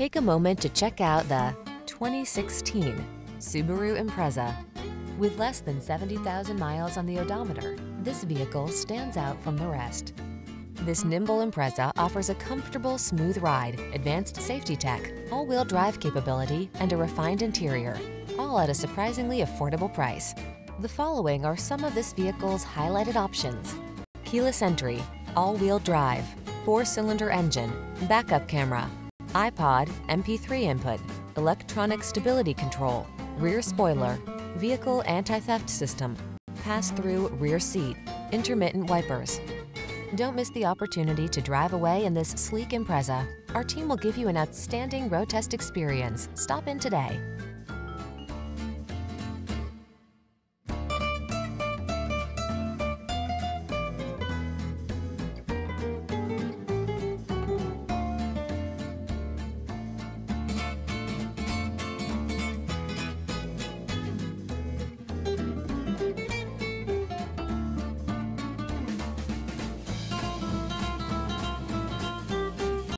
Take a moment to check out the 2016 Subaru Impreza. With less than 70,000 miles on the odometer, this vehicle stands out from the rest. This nimble Impreza offers a comfortable, smooth ride, advanced safety tech, all-wheel drive capability, and a refined interior, all at a surprisingly affordable price. The following are some of this vehicle's highlighted options. Keyless entry, all-wheel drive, four-cylinder engine, backup camera, iPod, MP3 input, electronic stability control, rear spoiler, vehicle anti-theft system, pass-through rear seat, intermittent wipers. Don't miss the opportunity to drive away in this sleek Impreza. Our team will give you an outstanding road test experience. Stop in today.